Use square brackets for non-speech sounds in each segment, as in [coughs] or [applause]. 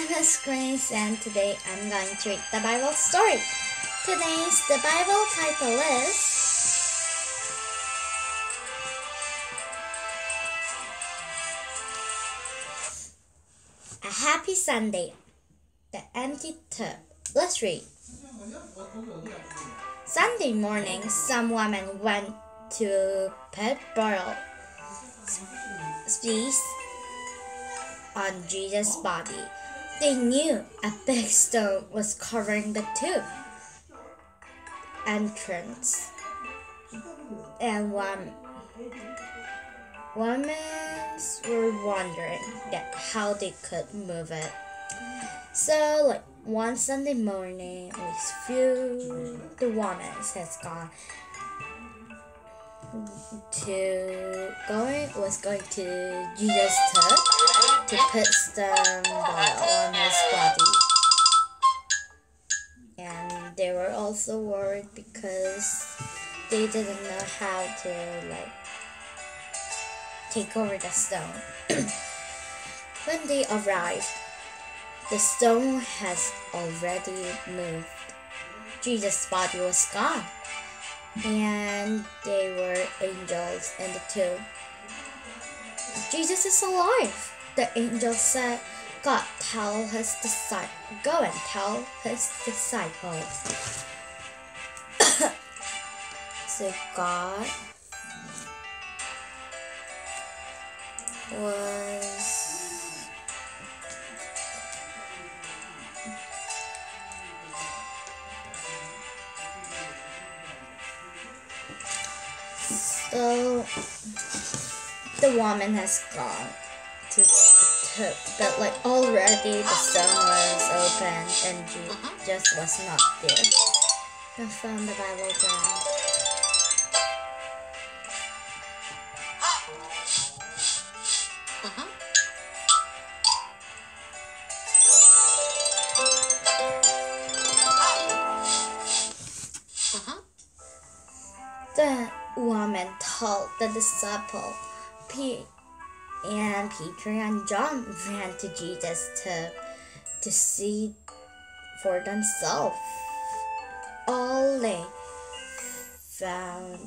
Anna's Grace and today I'm going to read the Bible story. Today's the Bible title is A Happy Sunday. The Empty Tub. Let's read. Sunday morning, some woman went to burial space on Jesus' body. They knew a big stone was covering the tomb entrance, and one women were wondering that how they could move it. So, like one Sunday morning, with few the woman has gone to going was going to Jesus' tub to put oil on his body. And they were also worried because they didn't know how to like take over the stone. [clears throat] when they arrived, the stone has already moved. Jesus' body was gone and they were angels in the tomb. Jesus is alive. The angel said, God tell his disciples, go and tell his disciples. [coughs] so God was So the woman has gone to took but like already the stone was open and Jesus was not there. I found the Bible down. Uh-huh. Uh-huh. The woman told the disciple, P- and Peter and John ran to Jesus to, to see for themselves. All they found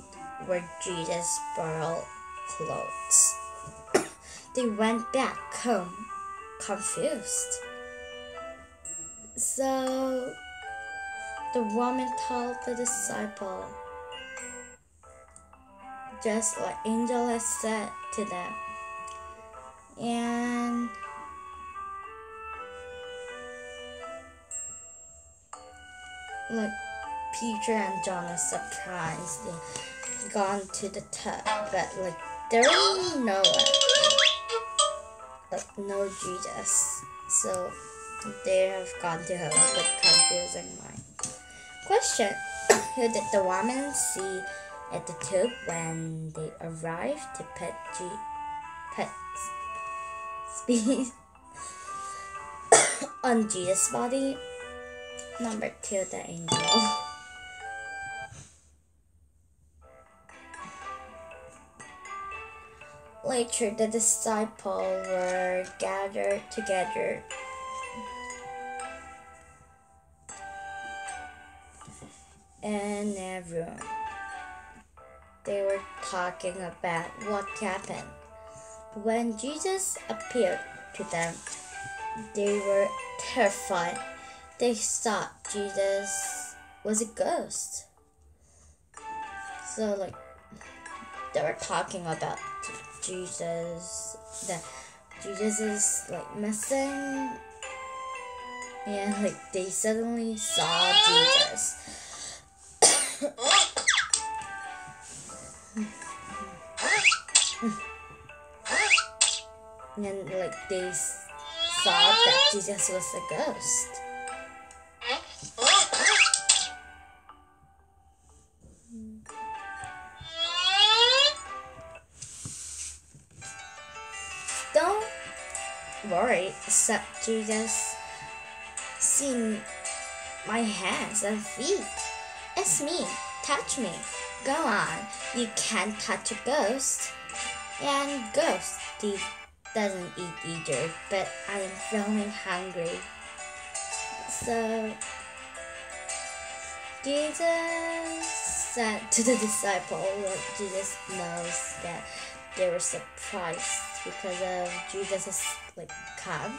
were Jesus' borrowed clothes. [coughs] they went back home confused. So the woman told the disciple, just like angel said to them. And like Peter and John are surprised. They gone to the tub, but like there is no like no Jesus, so they have gone to home with confusing mind. Question: [coughs] Who did the woman see at the tube when they arrived to pet G pet speed [coughs] on Jesus' body? Number two, the angel. Later, the disciples were gathered together in a room. They were talking about what happened. When Jesus appeared to them, they were terrified. They thought Jesus was a ghost. So, like, they were talking about Jesus, that Jesus is like missing, and like they suddenly saw Jesus. And like they s- thought that Jesus was a ghost. Don't worry, said Jesus. See my hands and feet. It's me. Touch me. Go on. You can't touch a ghost. And ghosts did doesn't eat either, but I am feeling hungry. So Jesus said to the disciple, Jesus knows that they were surprised because of Jesus' like come.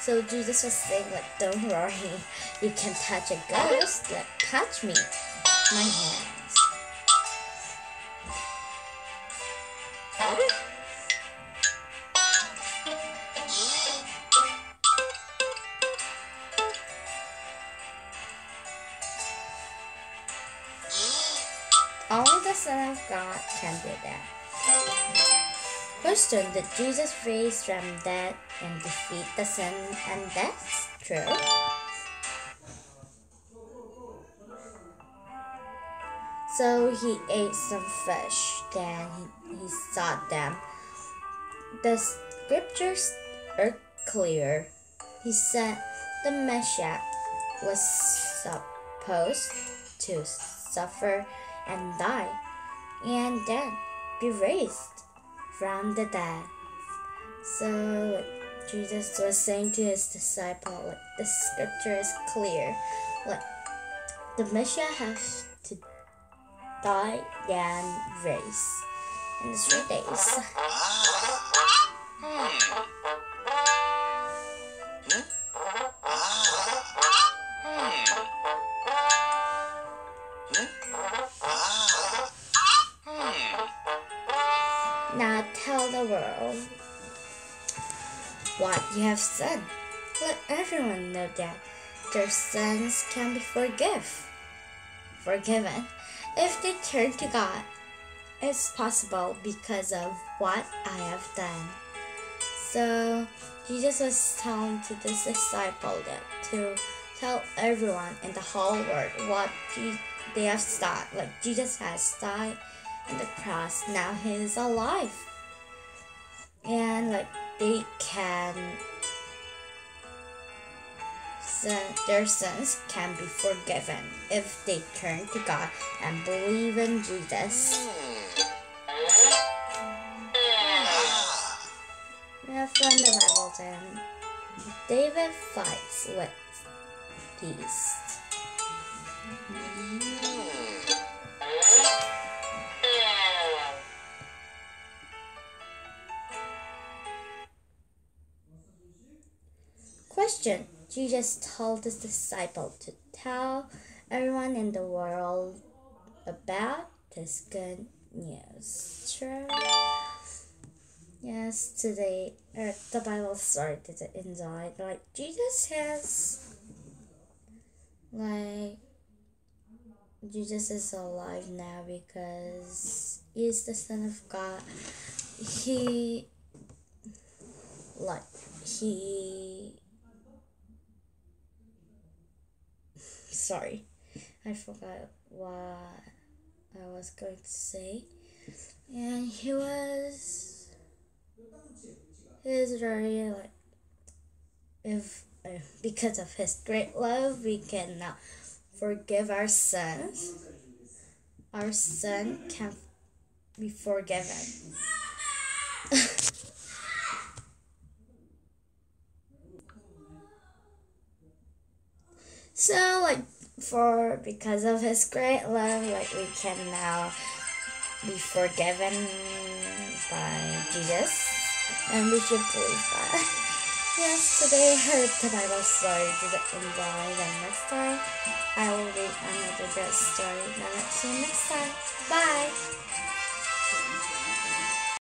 So Jesus was saying like, don't worry, you can touch a ghost, like touch me, my hands. The of God can do that. Question Did Jesus raise from dead and defeat the sin and death? True. So he ate some fish, then he, he saw them. The scriptures are clear. He said the Messiah was supposed to suffer and die, and then be raised from the dead. So Jesus was saying to his disciple, like the scripture is clear, like the Messiah has to die and raise in three days. Now what you have done. Let everyone know that their sins can be forgive, forgiven if they turn to God. It's possible because of what I have done. So Jesus was telling to this disciple that to tell everyone in the whole world what he, they have done. Like Jesus has died on the cross. Now he is alive. And like they can their sins can be forgiven if they turn to God and believe in Jesus. We have found the Bible then. David fights with beast. Question Jesus told his disciple to tell everyone in the world about this good news. True. Yes, today uh, the Bible started enjoy. Like Jesus has, like Jesus is alive now because he's the Son of God. He, like he sorry, I forgot what I was going to say. And he was, he is very like, if uh, because of his great love, we can now forgive our sins. Our sin can be forgiven. So like for because of his great love, like we can now be forgiven by Jesus, and we should believe that. [laughs] yes, today I heard the Bible story. Did it enjoy? Then next time I will read another good story. Let's see you next time.